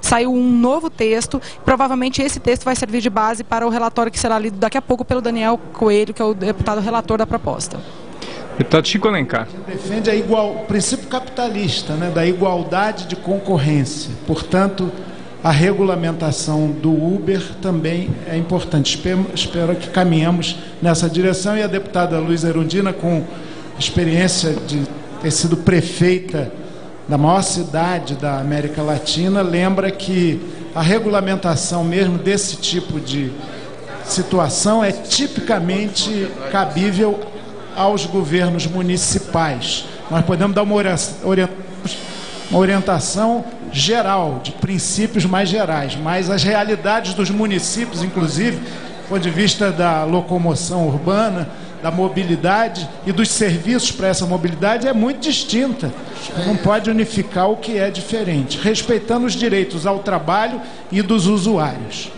saiu um novo texto. Provavelmente esse texto vai servir de base para o relatório que será lido daqui a pouco pelo Daniel Coelho, que é o deputado relator da proposta. Deputado Chico Alencar. Defende a igual, o princípio capitalista, né, da igualdade de concorrência. Portanto, a regulamentação do Uber também é importante. Espero, espero que caminhemos nessa direção e a deputada Luiz Erundina, com experiência de ter sido prefeita da maior cidade da América Latina, lembra que a regulamentação mesmo desse tipo de situação é tipicamente cabível aos governos municipais. Nós podemos dar uma orientação geral, de princípios mais gerais, mas as realidades dos municípios, inclusive, ponto de vista da locomoção urbana, da mobilidade e dos serviços para essa mobilidade é muito distinta. Não pode unificar o que é diferente, respeitando os direitos ao trabalho e dos usuários.